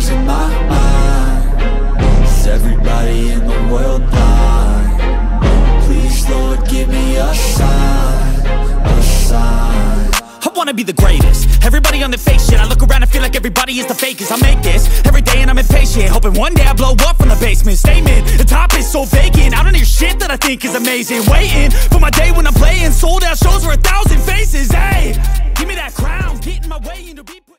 losing my mind. Is everybody in the world blind? Please Lord give me a sign, a sign. I wanna be the greatest. Everybody on the fake shit. I look around and feel like everybody is the fakest. I make this every day and I'm impatient. Hoping one day I blow up from the basement. Statement, the top is so vacant. I don't hear shit that I think is amazing. Waiting for my day when I'm playing. Sold out shows for a thousand faces. Hey, give me that crown. Get in my way and to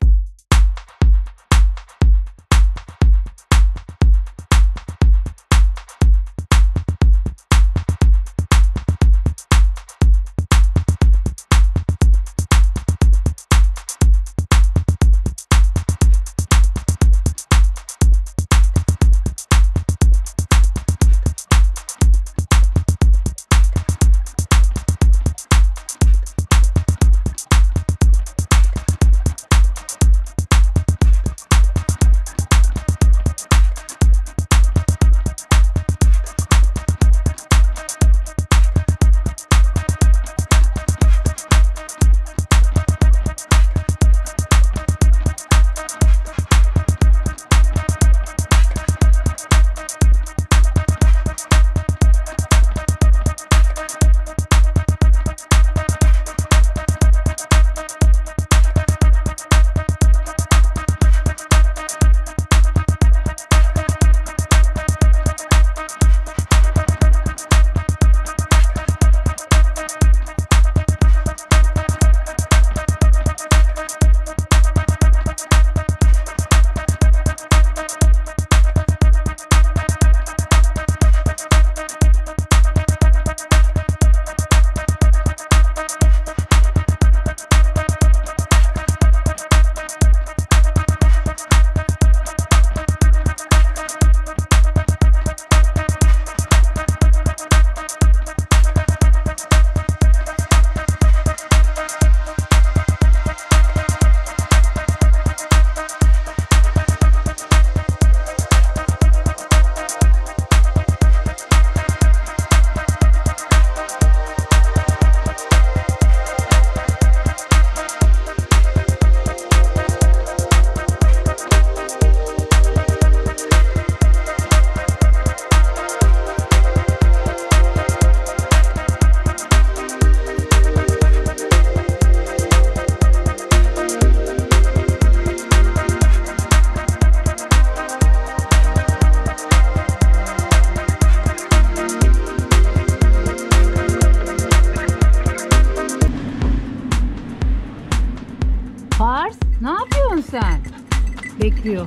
ne yapıyorsun sen? Bekliyor.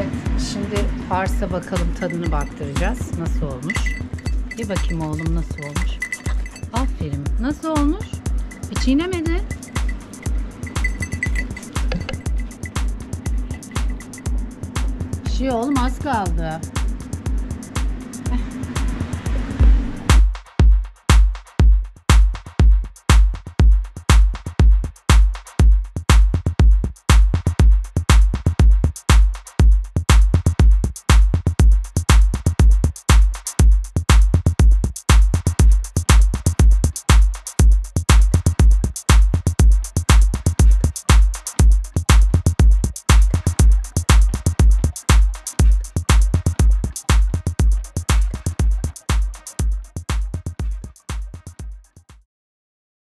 Evet, şimdi farsa bakalım tadını baktıracağız. Nasıl olmuş? Bir bakayım oğlum nasıl olmuş. Aferin. Nasıl olmuş? Bir çiğnemedi. Pişiyor oğlum az kaldı.